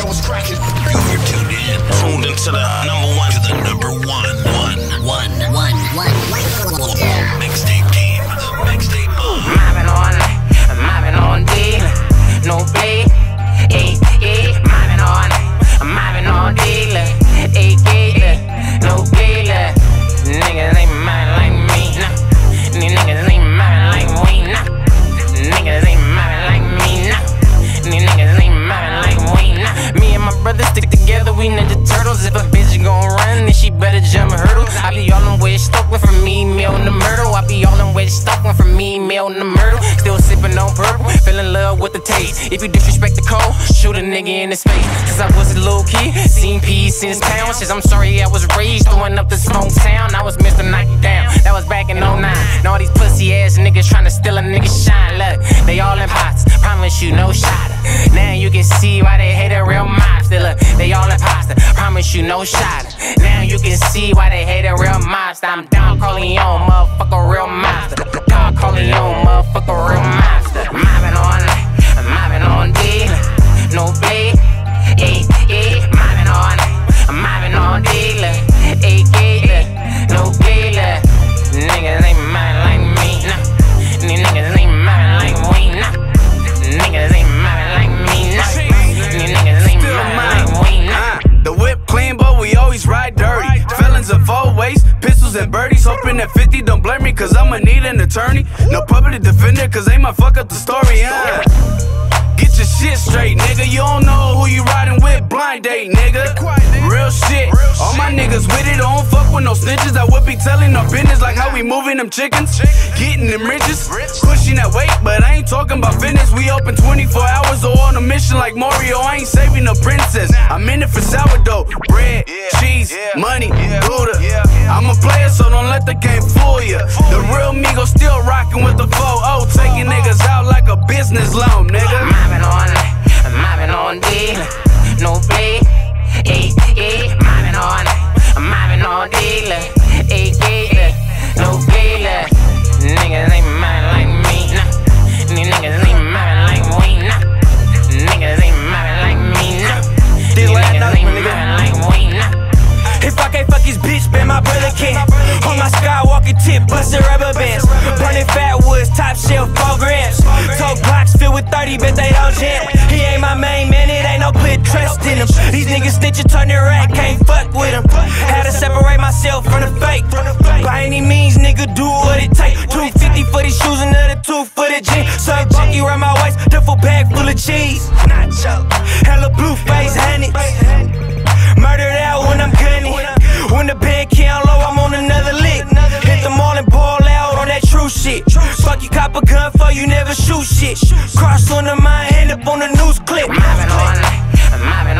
Yo, what's cracking? You're tuned in, tuned into the number one, to the number one, one, One, one, one, one. mixtape I be all them ways stuck with from me, meal in the myrtle. I be all them ways stuck with from me, meal in the myrtle. Still sipping on purple, fell in love with the taste. If you disrespect the code, shoot a nigga in his face. Cause I was a little kid, seen peace since pounds. Says I'm sorry I was raised throwing up the smoke sound. I was Mr. Knock Down, that was back in 09. Now all these pussy promise you no shot. Now you can see why they hate a real mobster. I'm Don Corleone, pistols and birdies. Hoping that 50 don't blame me, cause I'ma need an attorney. No public defender, cause they might fuck up the story, uh. Get your shit straight, nigga. You don't know who you riding with, blind date, nigga. Real shit. All my niggas with it, don't fuck with no snitches. I would be telling no business like how we moving them chickens. Getting them riches, pushing that weight, but I ain't talking about fitness. We open 24 hours or on a mission like Mario. I ain't saving no princess. I'm in it for sourdough, bread, cheese, money, Buddha. Player, so don't let the game fool ya. The real Migo still rocking with the 4 taking niggas out like a business loan, nigga. Mobbing on, mobbing on D, no blade. Eh, eh, mobbing on, mobbing on D, eh, eh, no blade. Niggas ain't mobbing like me, nah. These niggas ain't mobbing like we, nah. Niggas ain't mobbing like me, nah. These niggas ain't mobbing like we, nah. If I can't fuck his bitch, bet my brother can. Skywalker tip, bustin' rubber bands. Burning fat woods, top shelf, 4 grams. Tote blocks filled with 30, bet they don't jam. He ain't my main man, it ain't no put trust in him. These niggas snitchin', turn their rat, can't fuck with him. Had to separate myself from the fake. By any means, nigga, do what it take. 250 for these shoes, another two for the jeans. So Bucky around my waist, duffel bag full of cheese. Nacho, hella shit. Fuck you, cop a gun for you, never shoot shit. Cross on the mind, end up on the news clip. Mobbing on, mobbing on D,